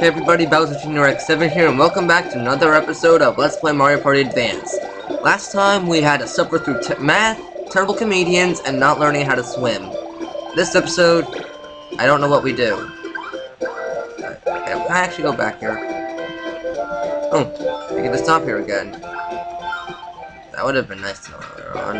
Hey everybody, Bowser Jr. X7 here, and welcome back to another episode of Let's Play Mario Party Advance. Last time, we had to suffer through math, terrible comedians, and not learning how to swim. This episode, I don't know what we do. Can I actually go back here? Oh, I get to stop here again. That would have been nice to know earlier on.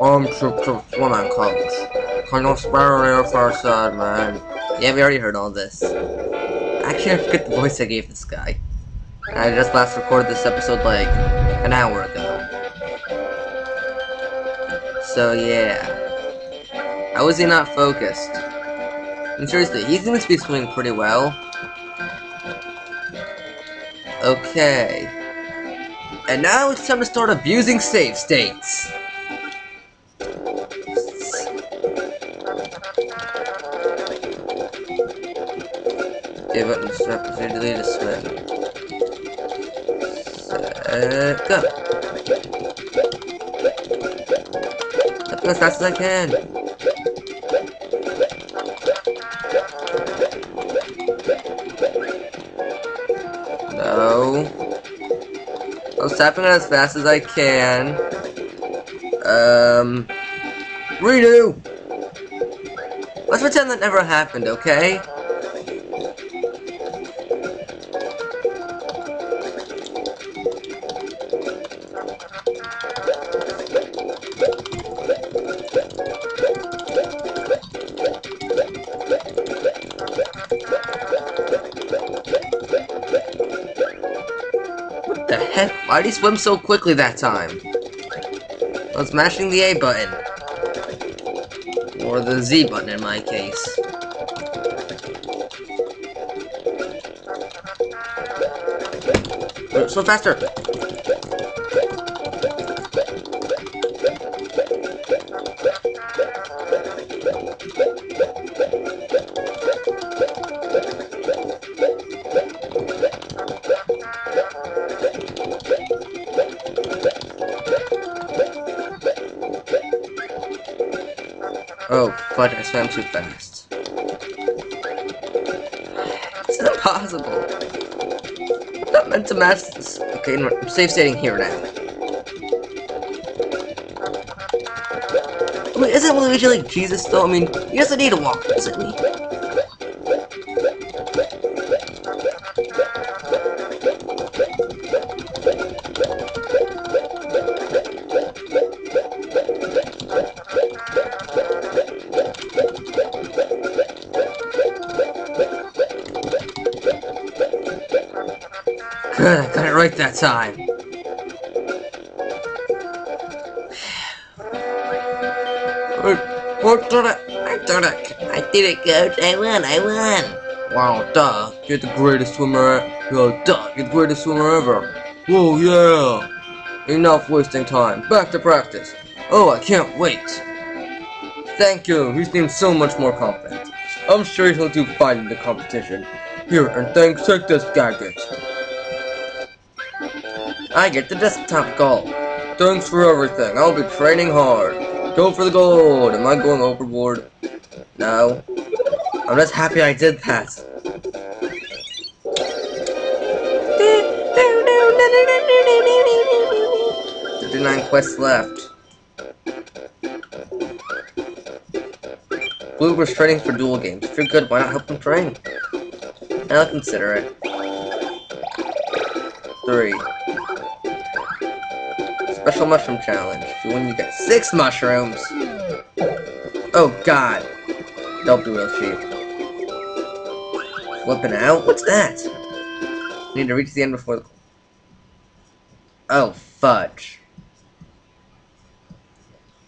I'm trip to swim on college. Kind of spare for side, man. Yeah, we already heard all this. Actually, I forget the voice I gave this guy. I just last recorded this episode like an hour ago. So yeah. How is he not focused? And seriously, he seems to be swimming pretty well. Okay. And now it's time to start abusing save states. Give it and repeatedly to swim. Set, go! Go as fast as I can! No. I'm stepping as fast as I can. Um. Redo! Let's pretend that never happened, okay? Heck? Why did he swim so quickly that time? I was mashing the A button. Or the Z button in my case. Uh, so faster! Fudge, I swam too fast. It's not possible. I'm not meant to match this. Okay, I'm safe stating here now. Wait, isn't Luigi like Jesus though? I mean, he doesn't need to walk, doesn't he? That time. What did it? I did it. I did it, coach. I won. I won. Wow, duh. You're the greatest swimmer. Yo, duh. You're the greatest swimmer ever. Whoa, yeah. Enough wasting time. Back to practice. Oh, I can't wait. Thank you. He seems so much more confident. I'm sure he'll do fine in the competition. Here, and thanks, take this gadget. I get the desktop gold. Thanks for everything. I'll be training hard. Go for the gold. Am I going overboard? No. I'm just happy I did that. Fifty-nine quests left. Blue was training for duel games. If you're good, why not help him train? I'll consider it. Three. Special Mushroom Challenge. If you win, you get six mushrooms. Oh, God. Don't be real cheap. Flipping out? What's that? Need to reach the end before the... Oh, fudge.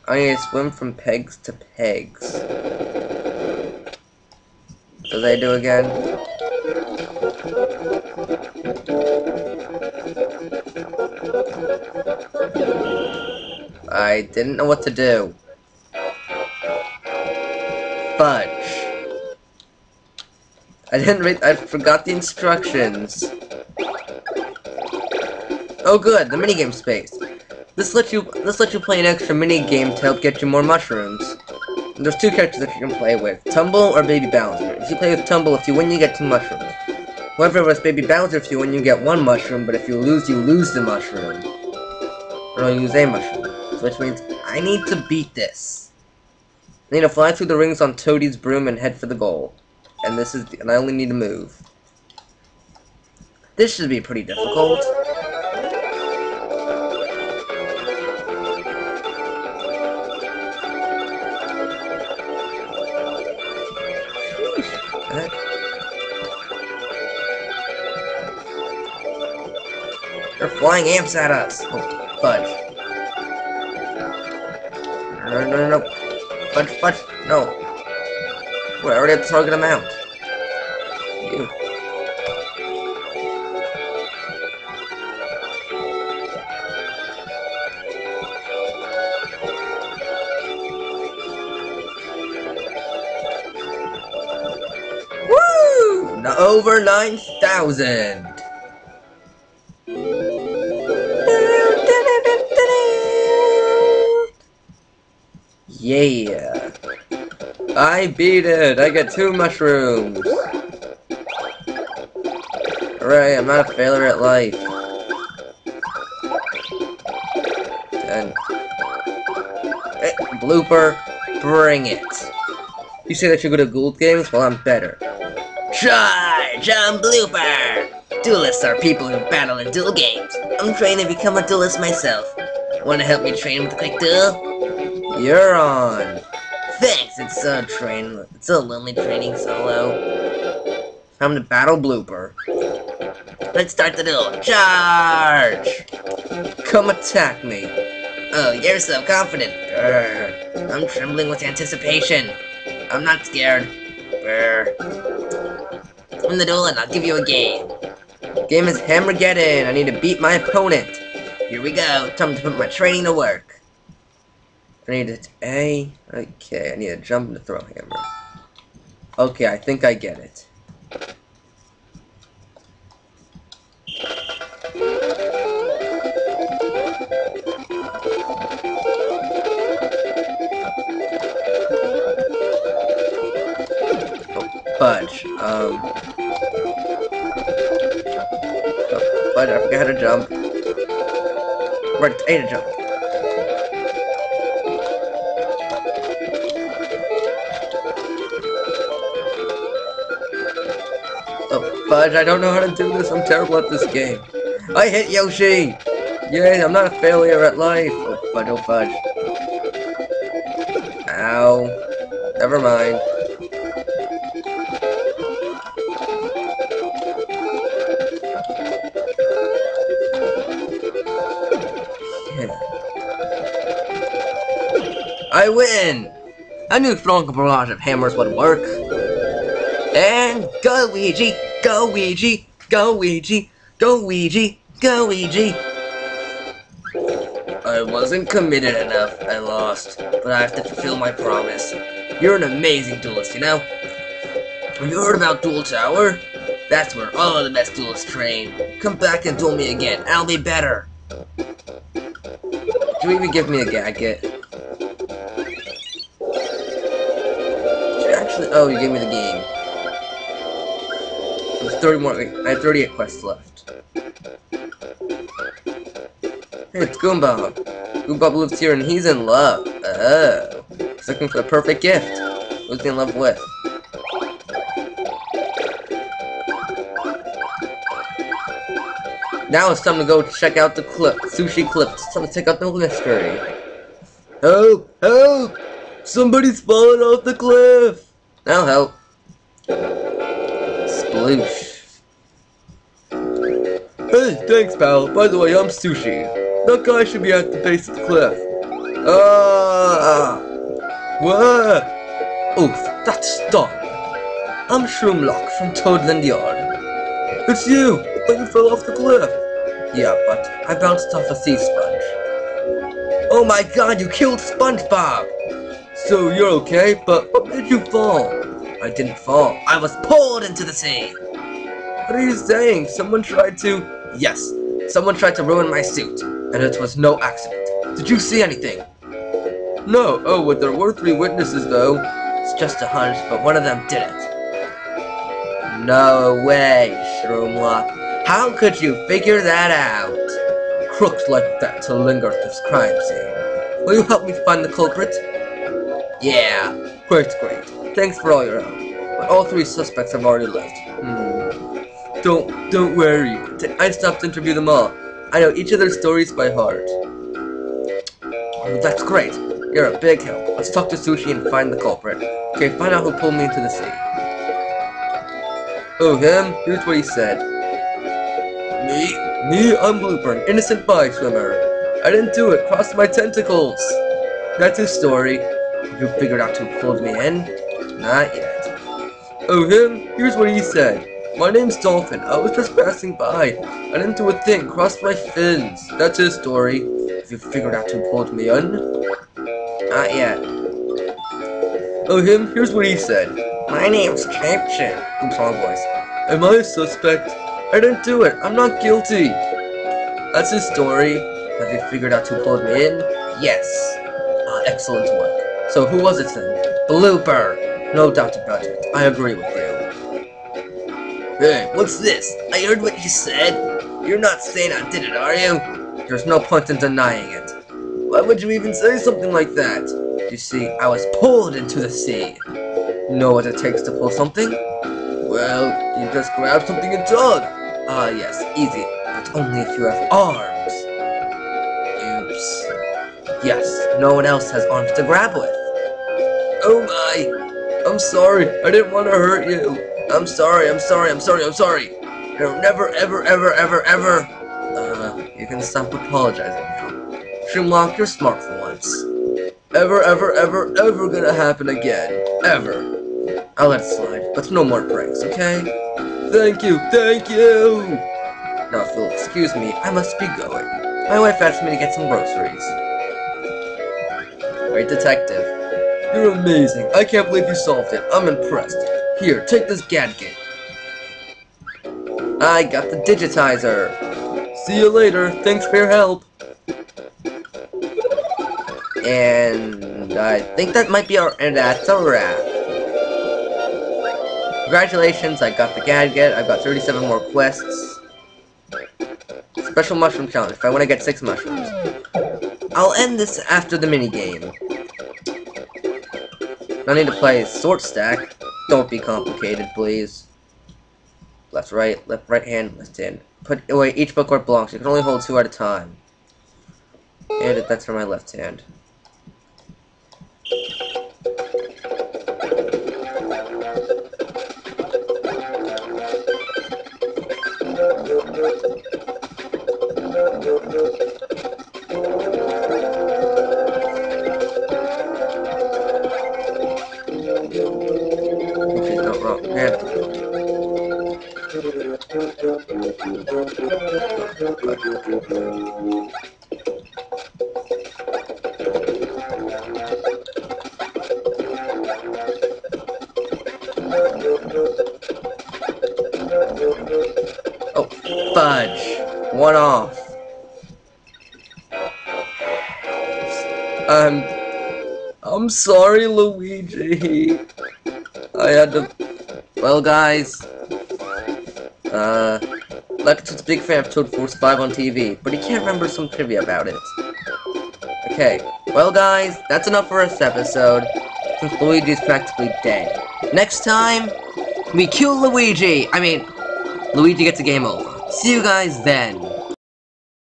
I need to swim from pegs to pegs. What I do again? I didn't know what to do. Fudge. I didn't read- I forgot the instructions. Oh good, the minigame space. This lets you this lets you play an extra minigame to help get you more mushrooms. And there's two characters that you can play with, Tumble or Baby Bowser. If you play with Tumble, if you win, you get two mushrooms. However, with Baby Bowser, if you win, you get one mushroom, but if you lose, you lose the mushroom. Or you lose a mushroom. Which means I need to beat this. I need to fly through the rings on Toadie's broom and head for the goal. And this is, and I only need to move. This should be pretty difficult. They're flying amps at us. Oh, fudge. No, no, no, no. Fudge, fudge. No. We're already at the target amount. You. Woo! No, over 9,000. Yeah. I beat it! I get two mushrooms! Hooray, I'm not a failure at life. And... Hey, eh, blooper, bring it! You say that you're good at duel games? Well, I'm better. Charge! I'm Blooper! Duelists are people who battle in duel games. I'm trying to become a duelist myself. Wanna help me train with a quick duel? You're on! Thanks, it's a train. It's a lonely training solo. Time to battle Blooper. Let's start the duel. Charge! Come attack me. Oh, you're so confident. I'm trembling with anticipation. I'm not scared. Win the duel and I'll give you a game. Game is Hammergeddon. I need to beat my opponent. Here we go. Time to put my training to work. I need to A. Okay, I need to jump and throw hammer. Okay, I think I get it. Fudge. Um. Oh, fudge, I forgot how to jump. Right, A to jump. Fudge, I don't know how to do this. I'm terrible at this game. I hit Yoshi! Yay, I'm not a failure at life. Oh, fudge, oh, fudge. Ow. Never mind. I win! I knew throwing a barrage of hammers would work. And go Ouija, go Ouija, go Ouija, go Ouija, go Ouija. I wasn't committed enough, I lost, but I have to fulfill my promise. You're an amazing duelist, you know? Have you heard about Duel Tower? That's where all of the best duelists train. Come back and duel me again, I'll be better. Do you even give me a gadget? Actually, oh, you gave me the game. There's 30 more. I have 38 quests left. Hey, it's Goomba. Goomba lives here and he's in love. Oh. He's looking for the perfect gift. Who's he in love with? Now it's time to go check out the clip, sushi clips. It's time to check out the mystery. Help! Help! Somebody's falling off the cliff! I'll help. Sploosh. Thanks, pal. By the way, I'm Sushi. That guy should be at the base of the cliff. Ah! What? Oof, that stung. I'm Shroomlock from Toadland Yard. It's you! But you fell off the cliff. Yeah, but I bounced off a sea sponge. Oh my god, you killed SpongeBob! So you're okay, but what did you fall? I didn't fall. I was pulled into the sea. What are you saying? Someone tried to... Yes, someone tried to ruin my suit, and it was no accident. Did you see anything? No. Oh, but there were three witnesses, though. It's just a hunch, but one of them did it. No way, Shroomlock. How could you figure that out? Crooks like that to linger at this crime scene. Will you help me find the culprit? Yeah, great, great. Thanks for all your help. But all three suspects have already left. Hmm. Don't, don't worry. I stopped to interview them all. I know each of their stories by heart. Oh, that's great. You're a big help. Let's talk to Sushi and find the culprit. Okay, find out who pulled me into the sea. Oh, him? Here's what he said. Me? Me? I'm an innocent bike swimmer. I didn't do it. Crossed my tentacles. That's his story. You figured out who pulled me in? Not yet. Oh, him? Here's what he said. My name's Dolphin. I was just passing by. I didn't do a thing. Crossed my fins. That's his story. Have you figured out who pulled me in? Not yet. Oh, him? Here's what he said. My name's Caption. Oops, wrong voice. Am I a suspect? I didn't do it. I'm not guilty. That's his story. Have you figured out who pulled me in? Yes. Uh, excellent work. So who was it then? Blooper. No doubt about it. I agree with you. Hey, what's this? I heard what you said. You're not saying I did it, are you? There's no point in denying it. Why would you even say something like that? You see, I was pulled into the sea. Know what it takes to pull something? Well, you just grab something and tug. Ah, yes, easy, but only if you have arms. Oops. Yes, no one else has arms to grab with. Oh my! I'm sorry, I didn't want to hurt you. I'm sorry, I'm sorry, I'm sorry, I'm sorry. No, never, ever, ever, ever, ever. Uh, you can stop apologizing now. Shroomlock, you're smart for once. Ever, ever, ever, ever gonna happen again. Ever. I'll let it slide, but no more pranks, okay? Thank you, thank you! Now, if you'll excuse me, I must be going. My wife asked me to get some groceries. Great detective. You're amazing. I can't believe you solved it. I'm impressed. Here, take this gadget. I got the digitizer. See you later. Thanks for your help. And I think that might be our, and that's a wrap. Congratulations, I got the gadget, I've got 37 more quests. Special mushroom challenge, if I want to get 6 mushrooms. I'll end this after the minigame. I need to play sort stack. Don't be complicated, please. Left, right, left, right hand, left hand. Put away each book where it belongs. You can only hold two at a time. And that's for my left hand. Oh, fudge. One off. Um, I'm sorry, Luigi. I had to... Well, guys, uh, a big fan of Toad Force 5 on TV, but he can't remember some trivia about it. Okay, well guys, that's enough for this episode, since Luigi's practically dead. Next time, we kill Luigi! I mean, Luigi gets a game over. See you guys then.